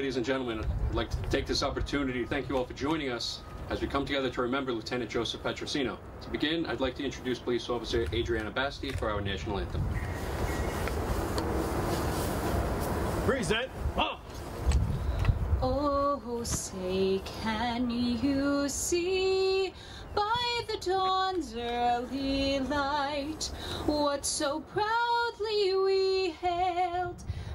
ladies and gentlemen, I'd like to take this opportunity to thank you all for joining us as we come together to remember Lieutenant Joseph Petrosino. To begin, I'd like to introduce Police Officer Adriana Basti for our national anthem. Present. Oh. Oh, say, can you see by the dawn's early light what so proudly we hailed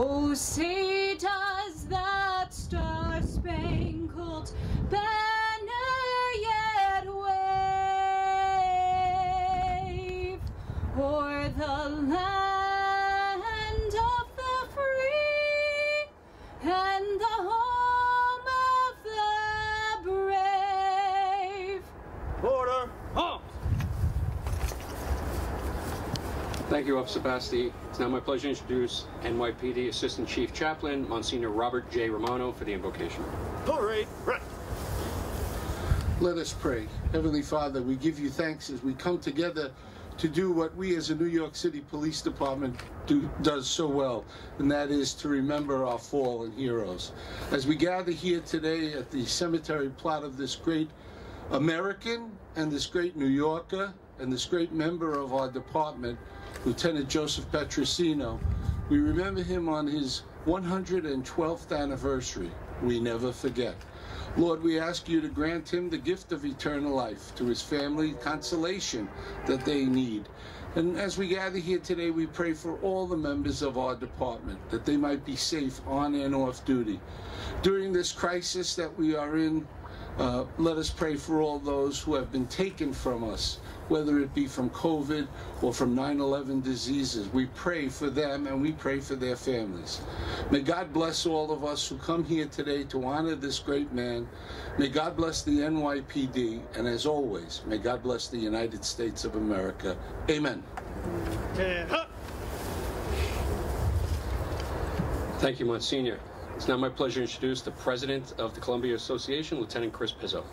Oh, say Thank you, Officer Basti. It's now my pleasure to introduce NYPD Assistant Chief Chaplain, Monsignor Robert J. Romano, for the invocation. All Right. Let us pray. Heavenly Father, we give you thanks as we come together to do what we as a New York City Police Department do, does so well, and that is to remember our fallen heroes. As we gather here today at the cemetery plot of this great American and this great New Yorker and this great member of our department, Lieutenant Joseph Petrosino, we remember him on his 112th anniversary. We never forget. Lord, we ask you to grant him the gift of eternal life, to his family consolation that they need. And as we gather here today, we pray for all the members of our department that they might be safe on and off duty. During this crisis that we are in, uh, let us pray for all those who have been taken from us, whether it be from COVID or from 9 11 diseases. We pray for them and we pray for their families. May God bless all of us who come here today to honor this great man. May God bless the NYPD. And as always, may God bless the United States of America. Amen. Thank you, Monsignor. It's now my pleasure to introduce the President of the Columbia Association, Lieutenant Chris Pizzo.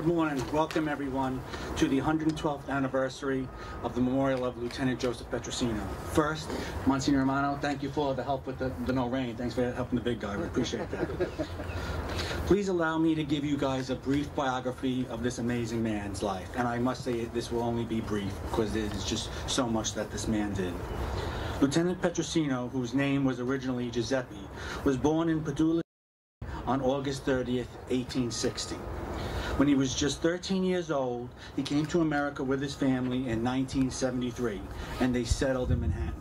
Good morning. Welcome, everyone, to the 112th anniversary of the memorial of Lieutenant Joseph Petrosino. First, Monsignor Romano, thank you for the help with the, the no rain. Thanks for helping the big guy. We appreciate that. Please allow me to give you guys a brief biography of this amazing man's life. And I must say this will only be brief because there's just so much that this man did. Lieutenant Petrosino, whose name was originally Giuseppe, was born in Padula on August 30th, 1860. When he was just 13 years old, he came to America with his family in 1973, and they settled in Manhattan.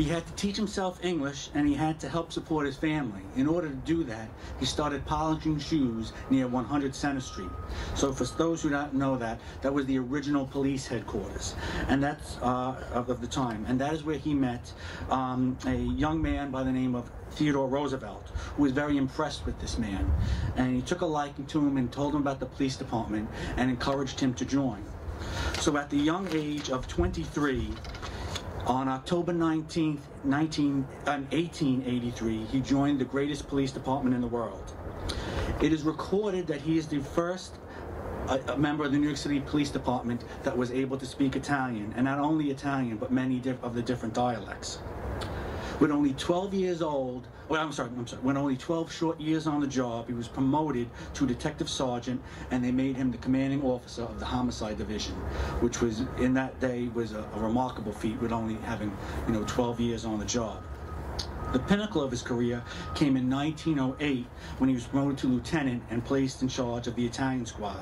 He had to teach himself English, and he had to help support his family. In order to do that, he started polishing shoes near 100 Center Street. So for those who don't know that, that was the original police headquarters, and that's uh, of, of the time. And that is where he met um, a young man by the name of Theodore Roosevelt, who was very impressed with this man. And he took a liking to him and told him about the police department and encouraged him to join. So at the young age of 23, on October 19th, 19, uh, 1883, he joined the greatest police department in the world. It is recorded that he is the first a, member of the New York City Police Department that was able to speak Italian, and not only Italian, but many of the different dialects. When only 12 years old, well, I'm sorry, I'm sorry, when only 12 short years on the job, he was promoted to detective sergeant, and they made him the commanding officer of the homicide division, which was in that day was a, a remarkable feat with only having, you know, 12 years on the job. The pinnacle of his career came in 1908 when he was promoted to lieutenant and placed in charge of the Italian Squad,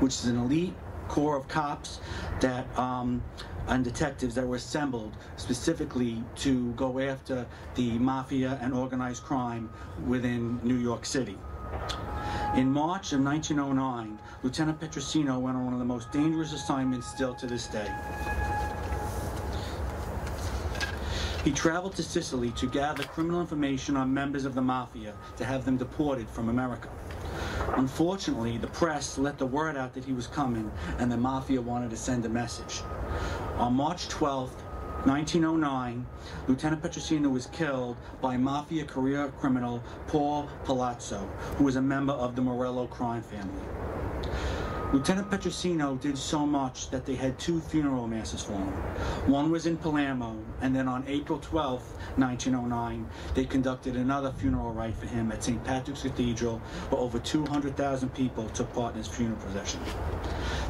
which is an elite corps of cops that um, and detectives that were assembled specifically to go after the mafia and organized crime within New York City. In March of 1909, Lieutenant Petrosino went on one of the most dangerous assignments still to this day. He traveled to Sicily to gather criminal information on members of the mafia to have them deported from America. Unfortunately, the press let the word out that he was coming and the mafia wanted to send a message. On March 12th, 1909, Lieutenant Petrosino was killed by mafia career criminal Paul Palazzo, who was a member of the Morello crime family. Lieutenant Petrosino did so much that they had two funeral masses for him. One was in Palermo, and then on April 12, 1909, they conducted another funeral rite for him at St. Patrick's Cathedral, where over 200,000 people took part in his funeral procession.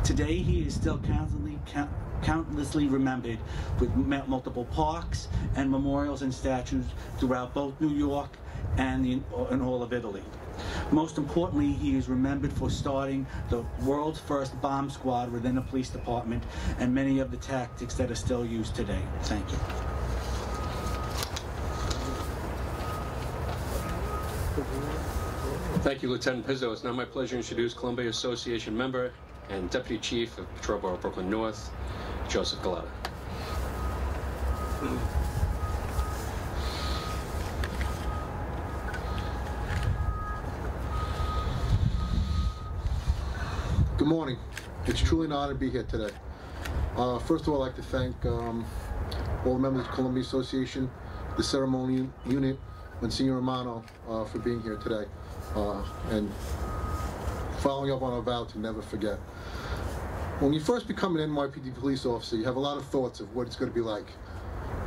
Today, he is still countlessly, countlessly remembered with multiple parks and memorials and statues throughout both New York and, the, all of Italy. Most importantly, he is remembered for starting the world's first bomb squad within the police department and many of the tactics that are still used today. Thank you. Thank you, Lieutenant Pizzo. It's now my pleasure to introduce Columbia Association member and Deputy Chief of Patrol Borough Brooklyn North, Joseph Gulotta. Good morning. It's truly an honor to be here today. Uh, first of all, I'd like to thank um, all the members of the Columbia Association, the ceremony unit, and Monsignor Romano uh, for being here today uh, and following up on our vow to never forget. When you first become an NYPD police officer, you have a lot of thoughts of what it's going to be like.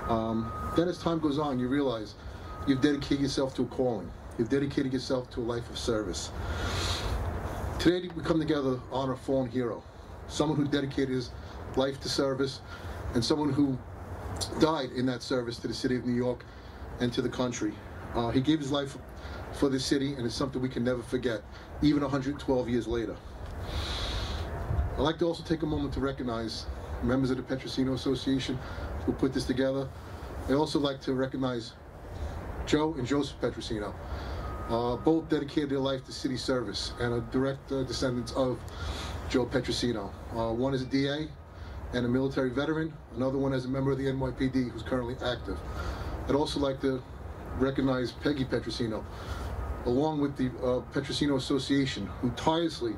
Um, then as time goes on, you realize you've dedicated yourself to a calling. You've dedicated yourself to a life of service. Today we come together to honor a fallen hero, someone who dedicated his life to service, and someone who died in that service to the city of New York and to the country. Uh, he gave his life for the city, and it's something we can never forget, even 112 years later. I'd like to also take a moment to recognize members of the Petrosino Association who put this together. I'd also like to recognize Joe and Joseph Petrosino. Uh, both dedicated their life to city service and are direct uh, descendants of Joe Petrosino. Uh, one is a DA and a military veteran, another one is a member of the NYPD who's currently active. I'd also like to recognize Peggy Petrosino, along with the uh, Petrosino Association, who tirelessly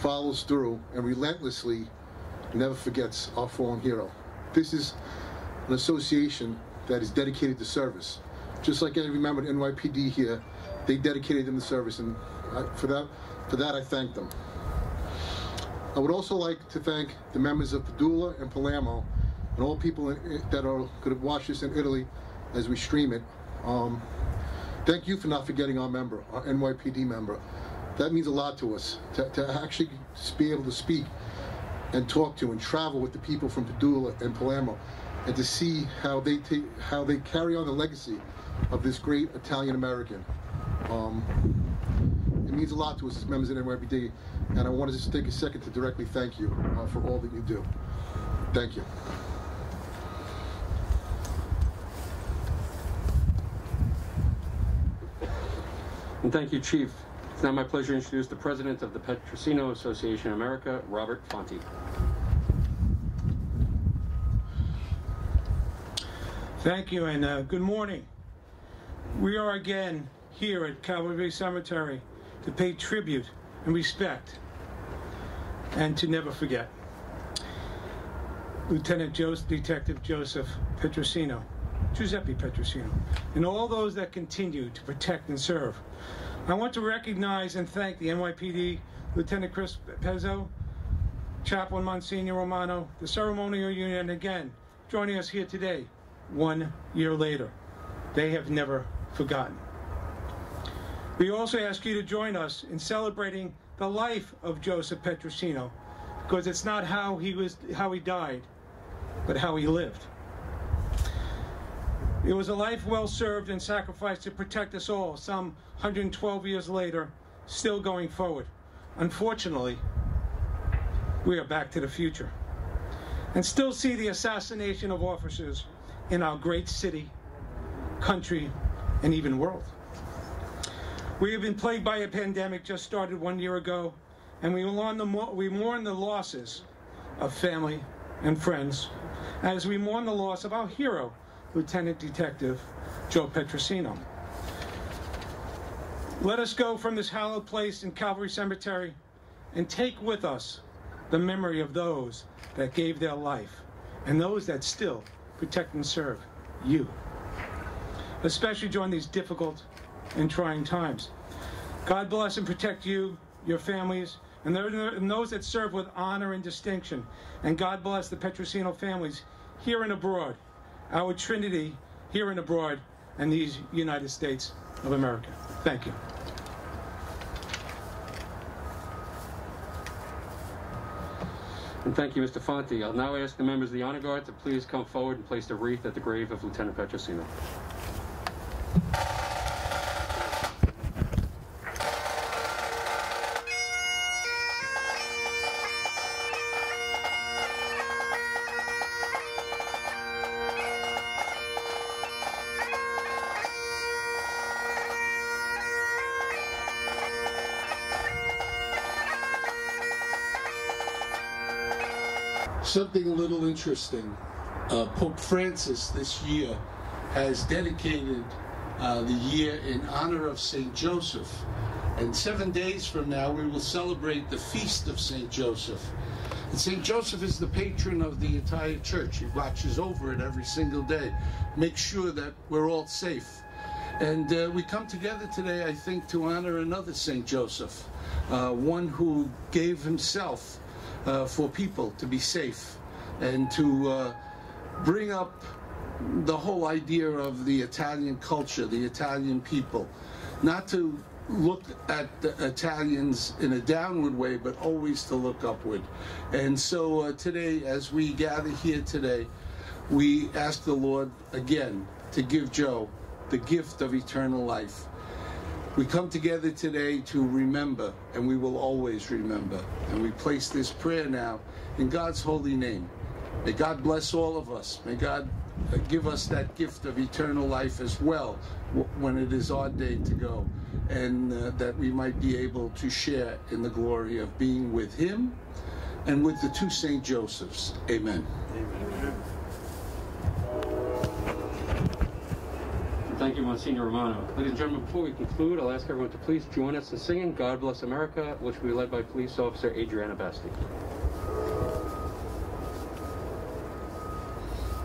follows through and relentlessly never forgets our fallen hero. This is an association that is dedicated to service. Just like I remember of NYPD here they dedicated them to service, and I, for that, for that I thank them. I would also like to thank the members of Padula and Palermo, and all people in, that are going to watch this in Italy as we stream it. Um, thank you for not forgetting our member, our NYPD member. That means a lot to us to, to actually be able to speak and talk to and travel with the people from Padula and Palermo, and to see how they take how they carry on the legacy of this great Italian American. Um, it means a lot to us as members of NYPD, and I want to just take a second to directly thank you uh, for all that you do. Thank you. And thank you, Chief. It's now my pleasure to introduce the President of the Petrosino Association of America, Robert Fonte. Thank you, and uh, good morning. We are again here at Calvary Cemetery to pay tribute and respect and to never forget. Lieutenant Joseph, Detective Joseph Petrosino, Giuseppe Petrosino, and all those that continue to protect and serve. I want to recognize and thank the NYPD, Lieutenant Chris Pizzo, Chaplain Monsignor Romano, the ceremonial unit, and again, joining us here today, one year later. They have never forgotten. We also ask you to join us in celebrating the life of Joseph Petrosino, because it's not how he was how he died, but how he lived. It was a life well served and sacrificed to protect us all, some 112 years later, still going forward. Unfortunately, we are back to the future and still see the assassination of officers in our great city, country, and even world. We have been plagued by a pandemic just started one year ago, and we mourn the, we mourn the losses of family and friends as we mourn the loss of our hero, Lieutenant Detective Joe Petrosino. Let us go from this hallowed place in Calvary Cemetery and take with us the memory of those that gave their life and those that still protect and serve you, especially during these difficult and trying times. God bless and protect you, your families, and those that serve with honor and distinction. And God bless the Petrosino families here and abroad, our Trinity here and abroad, and these United States of America. Thank you. And thank you, Mr. Fonte. I'll now ask the members of the Honor Guard to please come forward and place the wreath at the grave of Lieutenant Petrosino. Something a little interesting. Uh, Pope Francis this year has dedicated uh, the year in honor of St. Joseph. And seven days from now, we will celebrate the feast of St. Joseph. And St. Joseph is the patron of the entire church. He watches over it every single day, makes sure that we're all safe. And uh, we come together today, I think, to honor another St. Joseph, uh, one who gave himself uh, for people to be safe and to uh, bring up the whole idea of the Italian culture, the Italian people, not to look at the Italians in a downward way, but always to look upward. And so uh, today, as we gather here today, we ask the Lord again to give Joe the gift of eternal life. We come together today to remember, and we will always remember. And we place this prayer now in God's holy name. May God bless all of us. May God give us that gift of eternal life as well when it is our day to go. And uh, that we might be able to share in the glory of being with Him and with the two St. Josephs. Amen. Amen. Thank you, Monsignor Romano. Ladies and gentlemen, before we conclude, I'll ask everyone to please join us in singing God Bless America, which will be led by Police Officer Adriana Basti.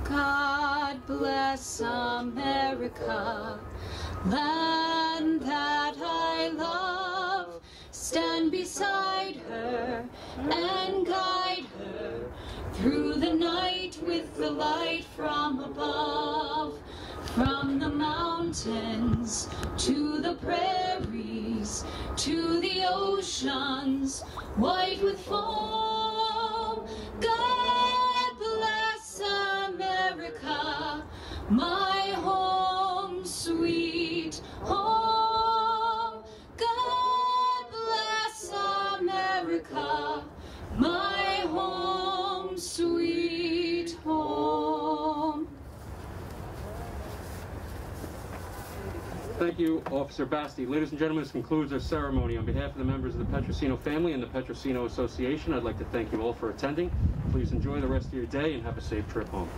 God bless America, land that I love. Stand beside her and guide her through the night with the light from above. From the mountains to the prairies to the oceans white with foam. God bless America, my you, Officer Basti. Ladies and gentlemen, this concludes our ceremony. On behalf of the members of the Petrosino family and the Petrosino Association, I'd like to thank you all for attending. Please enjoy the rest of your day and have a safe trip home.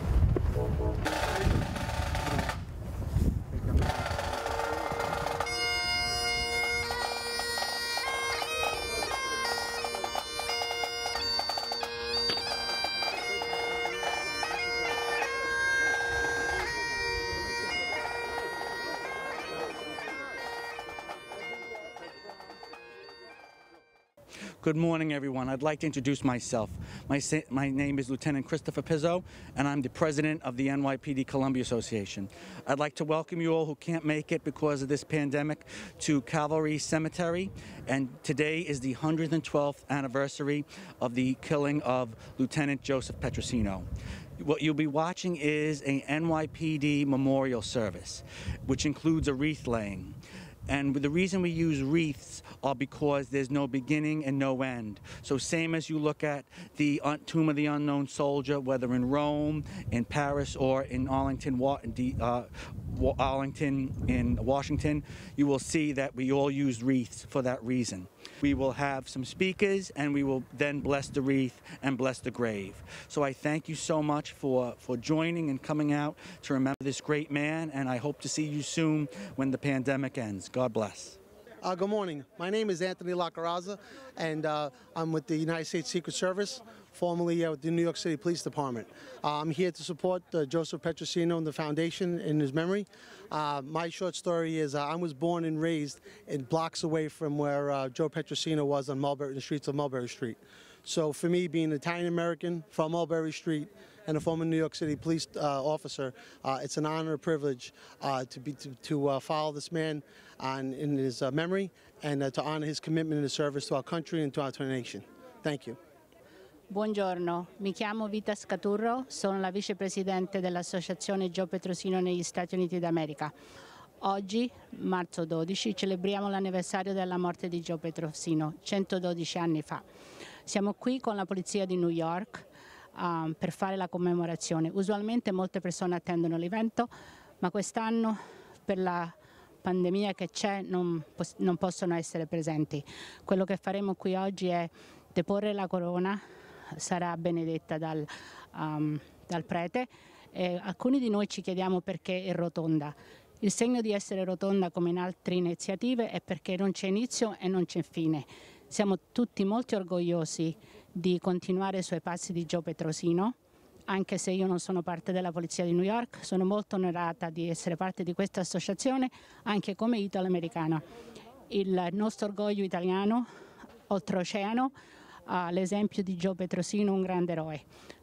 Good morning, everyone. I'd like to introduce myself. My, my name is Lieutenant Christopher Pizzo, and I'm the president of the NYPD Columbia Association. I'd like to welcome you all who can't make it because of this pandemic to Calvary Cemetery. And today is the 112th anniversary of the killing of Lieutenant Joseph Petrosino. What you'll be watching is a NYPD memorial service, which includes a wreath laying. And the reason we use wreaths are because there's no beginning and no end. So same as you look at the Tomb of the Unknown Soldier, whether in Rome, in Paris, or in Arlington, uh, Arlington in Washington, you will see that we all use wreaths for that reason. We will have some speakers and we will then bless the wreath and bless the grave. So I thank you so much for, for joining and coming out to remember this great man, and I hope to see you soon when the pandemic ends. God bless. Uh, good morning. My name is Anthony Lacaraza, and uh, I'm with the United States Secret Service, formerly uh, with the New York City Police Department. Uh, I'm here to support uh, Joseph Petrosino and the foundation in his memory. Uh, my short story is uh, I was born and raised in blocks away from where uh, Joe Petrosino was on Mulberry, the streets of Mulberry Street. So for me, being an Italian American from Mulberry Street and a former New York City police uh, officer, uh, it's an honor and privilege uh, to be to, to uh, follow this man on, in his uh, memory and uh, to honor his commitment and his service to our country and to our nation. Thank you. Buongiorno, mi chiamo Vita Scaturro, sono la vicepresidente dell'Associazione Gio Petrosino negli Stati Uniti d'America. Oggi, marzo 12, celebriamo l'anniversario della morte di Gio Petrosino, 112 anni fa. Siamo qui con la Polizia di New York um, per fare la commemorazione. Usualmente molte persone attendono l'evento, ma quest'anno per la pandemia che c'è non, non possono essere presenti. Quello che faremo qui oggi è deporre la corona, sarà benedetta dal, um, dal prete. E alcuni di noi ci chiediamo perché è rotonda. Il segno di essere rotonda, come in altre iniziative, è perché non c'è inizio e non c'è fine. Siamo tutti molto orgogliosi di continuare i suoi passi di Gio Petrosino, anche se io non sono parte della Polizia di New York, sono molto onorata di essere parte di questa associazione, anche come italo-americana. Il nostro orgoglio italiano, oltreoceano, ha l'esempio di Joe Petrosino, un grande eroe.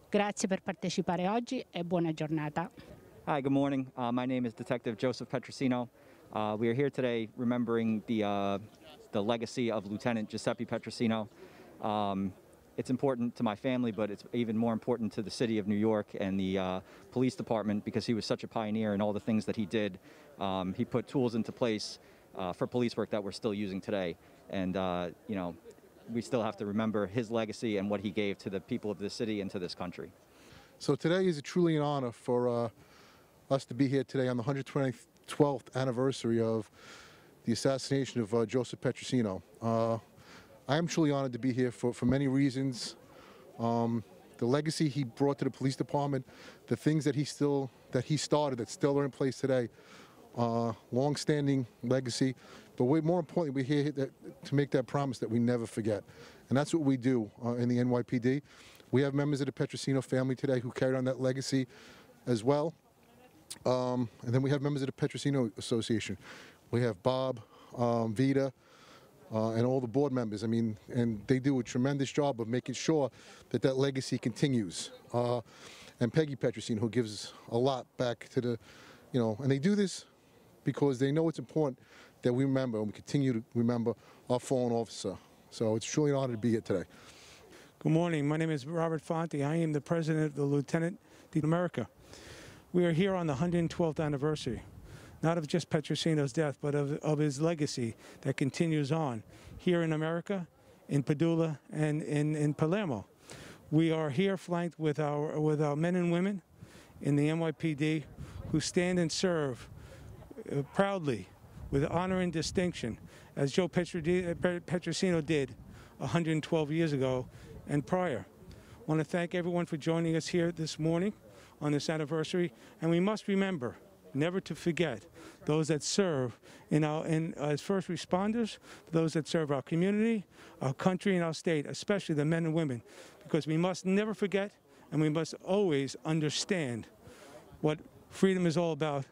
Grazie per partecipare oggi e buona giornata. Hi, good morning. Uh, my name is Detective Joseph Petrosino. Uh, we are here today remembering the, uh, the legacy of Lieutenant Giuseppe Petrosino. Um, it's important to my family, but it's even more important to the city of New York and the uh, police department because he was such a pioneer in all the things that he did. Um, he put tools into place uh, for police work that we're still using today. And, uh, you know, we still have to remember his legacy and what he gave to the people of this city and to this country. So today is truly an honor for uh, us to be here today on the 112th anniversary of the assassination of uh, Joseph Petrosino. Uh, I am truly honored to be here for, for many reasons. Um, the legacy he brought to the police department, the things that he still that he started that still are in place today, uh, long-standing legacy. But way more importantly, we're here that, to make that promise that we never forget, and that's what we do uh, in the NYPD. We have members of the Petrosino family today who carried on that legacy as well. Um, and then we have members of the Petrosino Association. We have Bob, um, Vita, uh, and all the board members. I mean, and they do a tremendous job of making sure that that legacy continues. Uh, and Peggy Petrosino, who gives a lot back to the, you know, and they do this because they know it's important that we remember and we continue to remember our fallen officer. So it's truly an honor to be here today. Good morning. My name is Robert Fonte. I am the president of the Lieutenant in America. We are here on the 112th anniversary, not of just Petrosino's death, but of, of his legacy that continues on here in America, in Padula, and in, in Palermo. We are here flanked with our, with our men and women in the NYPD who stand and serve uh, proudly with honor and distinction, as Joe uh, Petrosino did 112 years ago and prior. I want to thank everyone for joining us here this morning on this anniversary, and we must remember never to forget those that serve in our in as first responders, those that serve our community, our country, and our state, especially the men and women, because we must never forget and we must always understand what freedom is all about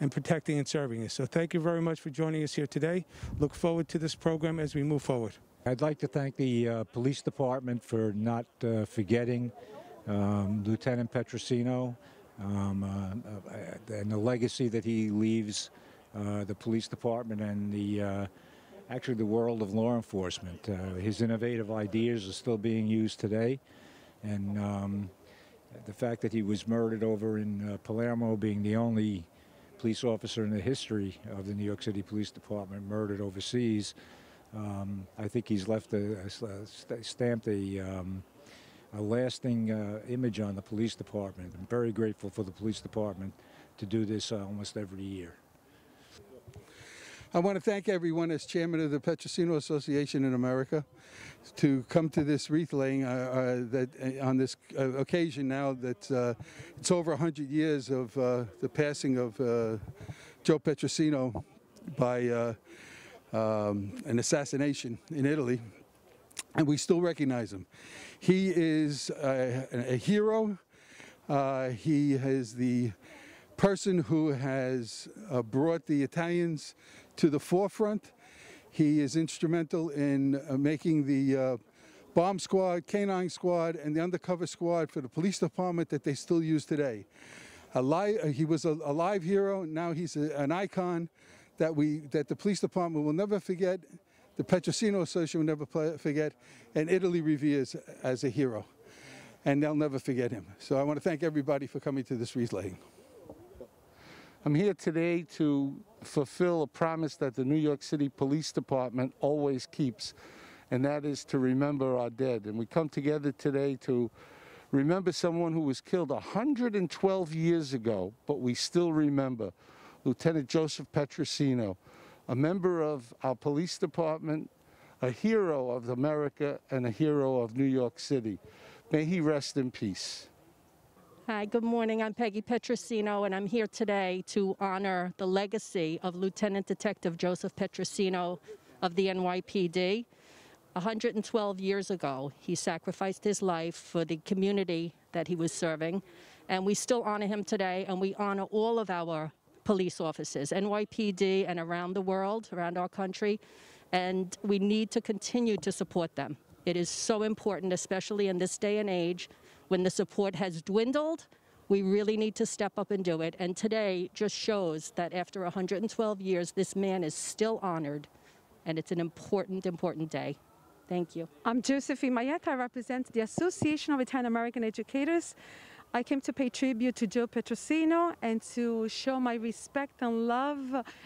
and protecting and serving us. So thank you very much for joining us here today. Look forward to this program as we move forward. I'd like to thank the uh, police department for not uh, forgetting um, Lieutenant Petrosino um, uh, uh, and the legacy that he leaves uh, the police department and the uh, actually the world of law enforcement. his innovative ideas are still being used today, and um, the fact that he was murdered over in Palermo, being the only police officer in the history of the New York City Police Department murdered overseas. Um, I think he's left a, a, stamped a, um, a lasting uh, image on the police department. I'm very grateful for the police department to do this uh, almost every year. I want to thank everyone as chairman of the Petrosino Association in America to come to this wreath laying uh, uh, that uh, on this uh, occasion now that uh, it's over 100 years of uh, the passing of Joe Petrosino by um, an assassination in Italy and we still recognize him. He is a, a hero. he is the person who has brought the Italians to the forefront. He is instrumental in uh, making the uh, bomb squad, canine squad, and the undercover squad for the police department that they still use today. Alive, uh, he was a, a live hero. Now he's a, an icon that we that the police department will never forget. The Petrosino Association will never play, forget, and Italy reveres as a hero, and they'll never forget him. So I want to thank everybody for coming to this laying. I'm here today to fulfill a promise that the New York City Police Department always keeps, and that is to remember our dead. And we come together today to remember someone who was killed 112 years ago, but we still remember Lieutenant Joseph Petrosino, a member of our police department, a hero of America, and a hero of New York City. May he rest in peace. Hi, good morning. I'm Peggy Petrosino, and I'm here today to honor the legacy of Lieutenant Detective Joseph Petrosino of the NYPD. 112 years ago, he sacrificed his life for the community that he was serving, and we still honor him today, and we honor all of our police officers, NYPD and around the world, around our country, and we need to continue to support them. It is so important, especially in this day and age, when the support has dwindled, we really need to step up and do it. And today just shows that after 112 years, this man is still honored, and it's an important, important day. Thank you. I'm Josephine Maietta. I represent the Association of Italian American Educators. I came to pay tribute to Joe Petrosino and to show my respect and love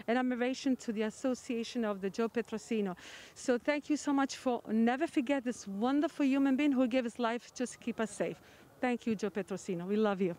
and admiration to the Association of the Joe Petrosino. So thank you so much for never forget this wonderful human being who gave his life just to keep us safe. Thank you, Joe Petrosino. We love you.